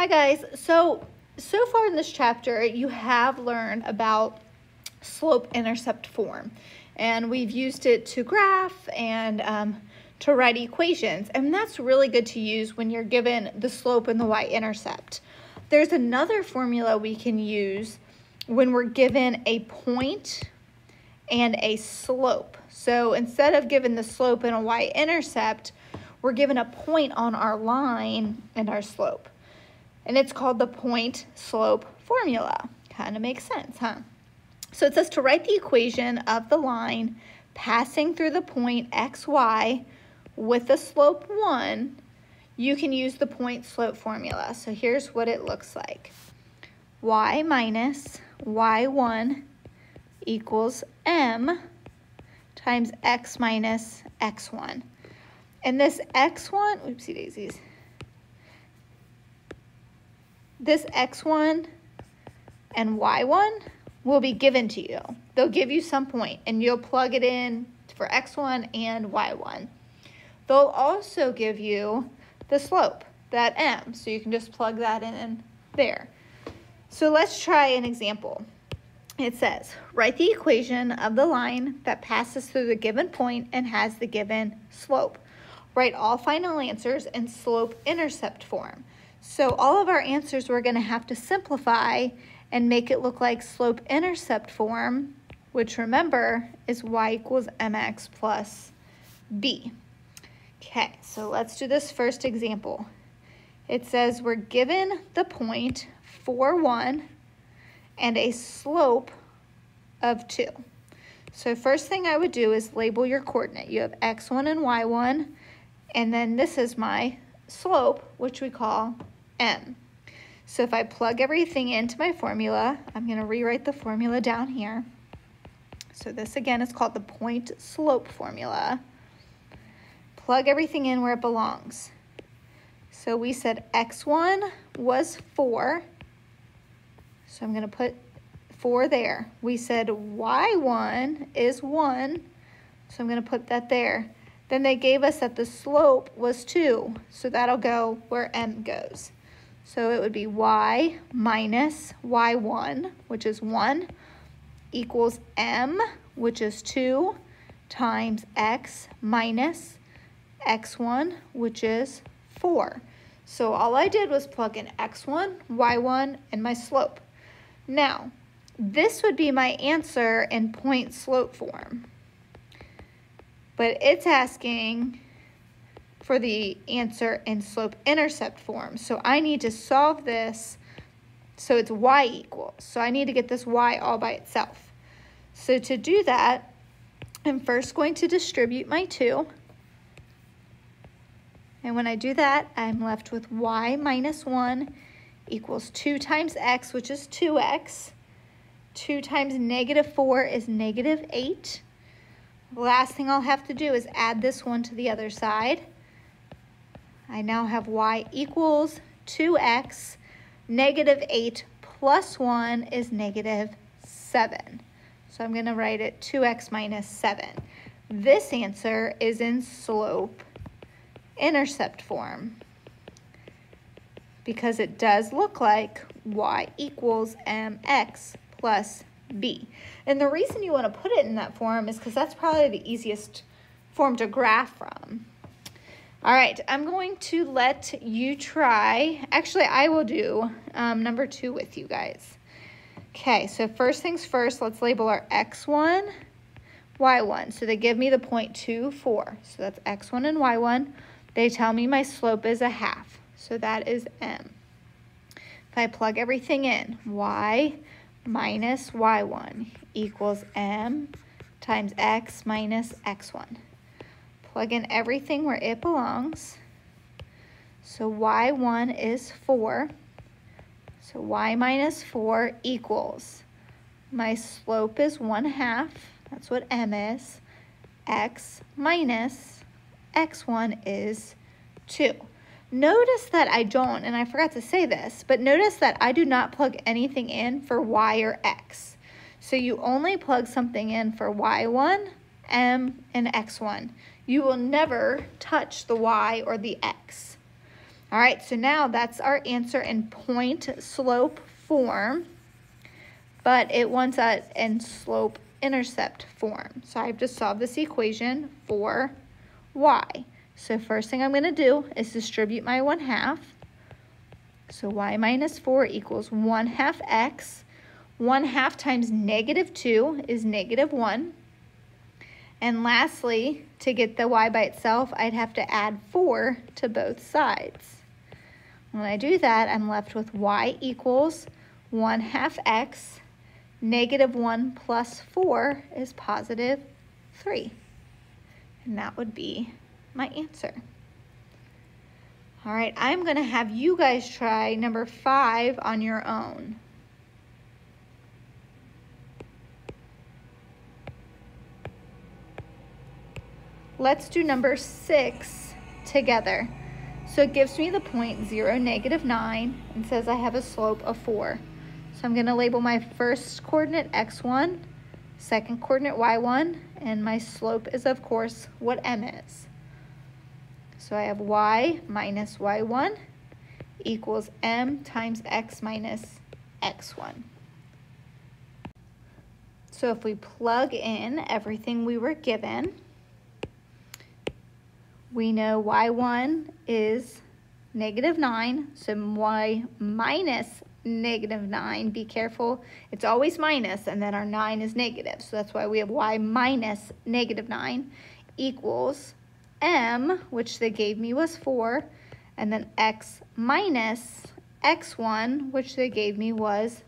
Hi guys, so, so far in this chapter you have learned about slope-intercept form and we've used it to graph and um, to write equations and that's really good to use when you're given the slope and the y-intercept. There's another formula we can use when we're given a point and a slope. So instead of given the slope and a y-intercept, we're given a point on our line and our slope and it's called the point slope formula. Kind of makes sense, huh? So it says to write the equation of the line passing through the point xy with the slope 1, you can use the point slope formula. So here's what it looks like. y minus y1 equals m times x minus x1. And this x1, oopsie daisies, this x1 and y1 will be given to you. They'll give you some point and you'll plug it in for x1 and y1. They'll also give you the slope, that m, so you can just plug that in there. So let's try an example. It says, write the equation of the line that passes through the given point and has the given slope. Write all final answers in slope-intercept form. So all of our answers we're going to have to simplify and make it look like slope-intercept form, which remember is y equals mx plus b. Okay, so let's do this first example. It says we're given the point 4, 1 and a slope of 2. So first thing I would do is label your coordinate. You have x1 and y1, and then this is my slope, which we call m. So if I plug everything into my formula, I'm going to rewrite the formula down here. So this again is called the point slope formula. Plug everything in where it belongs. So we said x1 was 4. So I'm going to put 4 there. We said y1 is 1. So I'm going to put that there. Then they gave us that the slope was 2. So that'll go where m goes. So it would be y minus y1, which is 1, equals m, which is 2, times x minus x1, which is 4. So all I did was plug in x1, y1, and my slope. Now, this would be my answer in point slope form. But it's asking for the answer in slope intercept form. So I need to solve this so it's y equals. So I need to get this y all by itself. So to do that, I'm first going to distribute my 2. And when I do that, I'm left with y minus 1 equals 2 times x, which is 2x. 2 times negative 4 is negative 8. The last thing I'll have to do is add this one to the other side. I now have y equals 2x. Negative 8 plus 1 is negative 7. So I'm going to write it 2x minus 7. This answer is in slope intercept form because it does look like y equals mx plus b. And the reason you want to put it in that form is because that's probably the easiest form to graph from. All right, I'm going to let you try. Actually, I will do um, number two with you guys. Okay, so first things first, let's label our x1, y1. So they give me the point 2, So that's x1 and y1. They tell me my slope is a half. So that is m. If I plug everything in, y minus y1 equals m times x minus x1. Plug in everything where it belongs. So y1 is 4. So y minus 4 equals, my slope is 1 half, that's what m is, x minus x1 is 2. Notice that I don't, and I forgot to say this, but notice that I do not plug anything in for y or x. So you only plug something in for y1, m, and x1 you will never touch the y or the x. All right, so now that's our answer in point slope form, but it wants that in slope intercept form. So I have to solve this equation for y. So first thing I'm going to do is distribute my 1 half. So y minus 4 equals 1 half x. 1 half times negative 2 is negative 1. And lastly, to get the y by itself, I'd have to add 4 to both sides. When I do that, I'm left with y equals 1 half x. Negative 1 plus 4 is positive 3. And that would be my answer. All right, I'm going to have you guys try number 5 on your own. Let's do number 6 together. So it gives me the point 0, negative 9, and says I have a slope of 4. So I'm going to label my first coordinate x1, second coordinate y1, and my slope is, of course, what m is. So I have y minus y1 equals m times x minus x1. So if we plug in everything we were given, we know y1 is negative 9, so y minus negative 9, be careful, it's always minus, and then our 9 is negative, so that's why we have y minus negative 9 equals m, which they gave me was 4, and then x minus x1, which they gave me was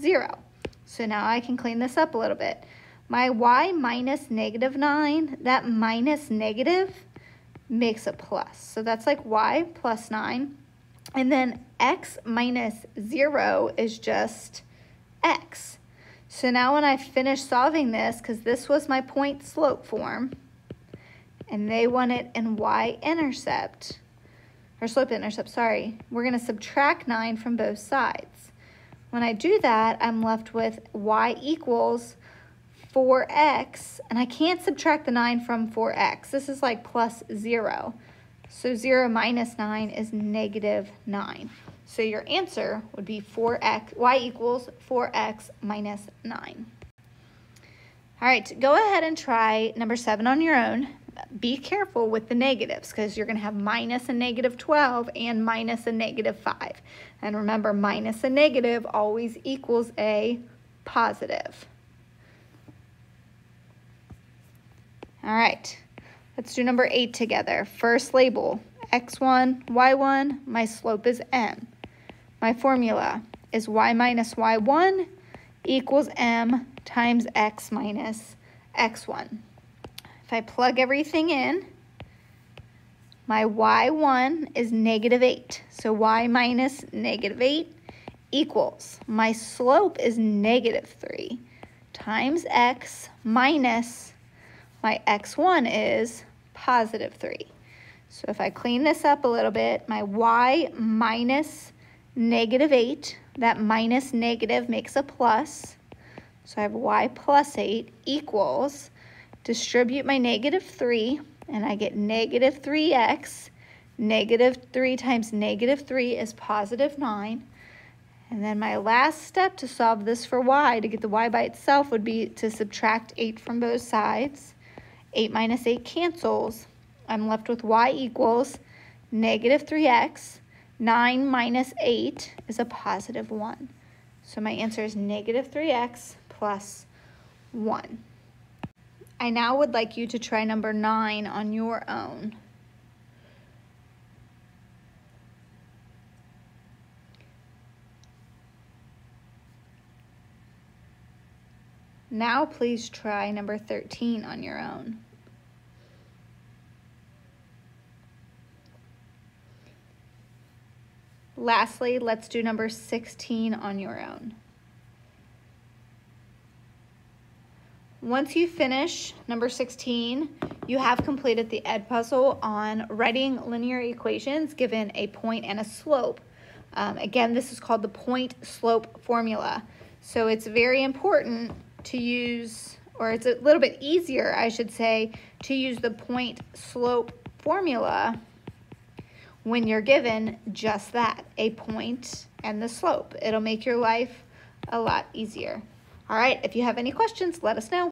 0. So now I can clean this up a little bit. My y minus negative 9, that minus negative, makes a plus. So that's like y plus 9. And then x minus 0 is just x. So now when I finish solving this, because this was my point slope form, and they want it in y-intercept, or slope intercept, sorry, we're going to subtract 9 from both sides. When I do that, I'm left with y equals 4x, and I can't subtract the 9 from 4x. This is like plus 0. So 0 minus 9 is negative 9. So your answer would be 4x, y equals 4x minus 9. All right, go ahead and try number 7 on your own. Be careful with the negatives because you're going to have minus a negative 12 and minus a negative 5. And remember, minus a negative always equals a positive. All right, let's do number eight together. First label, x1, y1, my slope is m. My formula is y minus y1 equals m times x minus x1. If I plug everything in, my y1 is negative 8. So y minus negative 8 equals, my slope is negative 3 times x minus my x1 is positive 3. So if I clean this up a little bit, my y minus negative 8, that minus negative makes a plus. So I have y plus 8 equals, distribute my negative 3, and I get negative 3x. Negative 3 times negative 3 is positive 9. And then my last step to solve this for y, to get the y by itself, would be to subtract 8 from both sides. 8 minus 8 cancels. I'm left with y equals negative 3x. 9 minus 8 is a positive 1. So my answer is negative 3x plus 1. I now would like you to try number 9 on your own. Now please try number 13 on your own. Lastly, let's do number 16 on your own. Once you finish number 16, you have completed the Edpuzzle on writing linear equations given a point and a slope. Um, again, this is called the point slope formula. So it's very important to use, or it's a little bit easier, I should say, to use the point slope formula when you're given just that, a point and the slope. It'll make your life a lot easier. All right, if you have any questions, let us know.